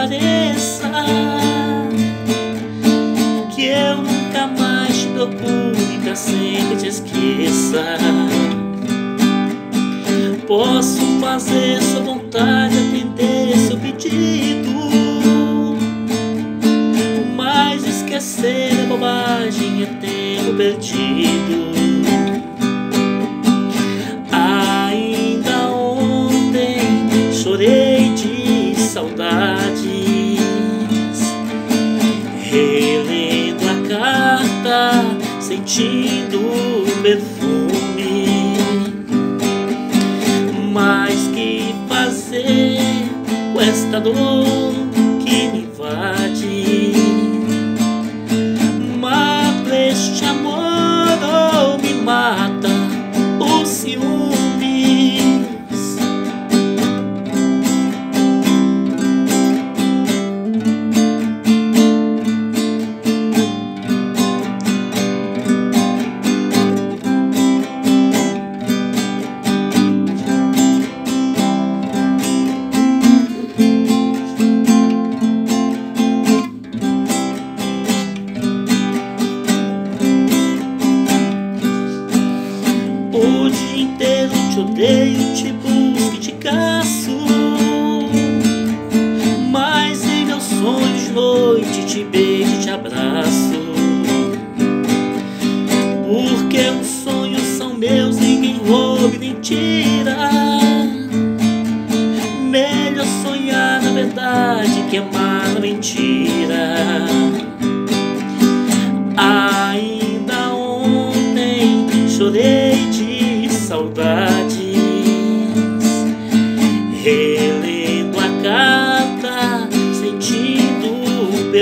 pareça Que eu nunca mais te procure Pra sempre te esqueça. Posso fazer sua vontade Atender seu pedido Mas esquecer é bobagem É tempo perdido sentindo o perfume. Mas que fazer com esta dor inteiro te busco e te caço Mas em meus sonhos noite te beijo e te abraço. Porque os sonhos são meus, ninguém rouba e nem tira. Melhor sonhar na verdade que amar na mentira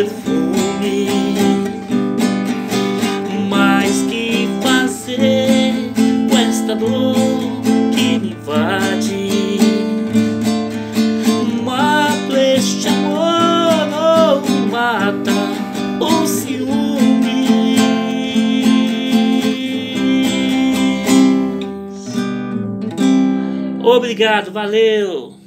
perfume. Mas que fazer com esta dor que me invade? Mato este amor ou mata o ciúme? Obrigado, valeu!